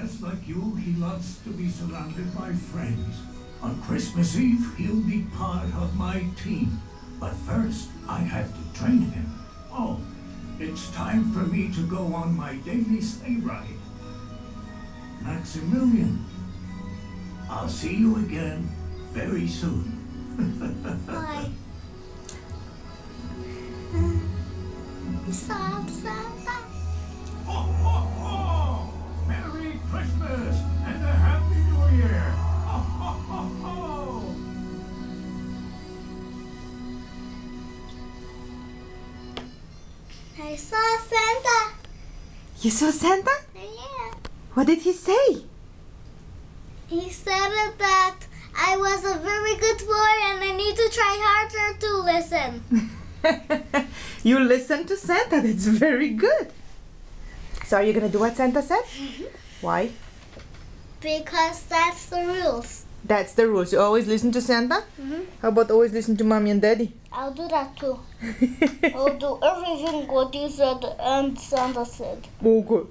Just like you, he loves to be surrounded by friends. On Christmas Eve, he'll be part of my team. But first, I have to train him. Oh, it's time for me to go on my daily sleigh ride. Maximilian, I'll see you again very soon. Bye. Stop, Santa. Ho, Christmas and a Happy New Year! Ho, ho, ho, ho! I saw Santa. You saw Santa? Yeah. What did he say? He said that I was a very good boy and I need to try harder to listen. you listen to Santa. That's very good. So are you gonna do what Santa said? Mm-hmm. Why? Because that's the rules. That's the rules. You always listen to Santa. Mhm. How about always listen to mommy and daddy? I'll do that too. I'll do everything what you said and Santa said. oh, good.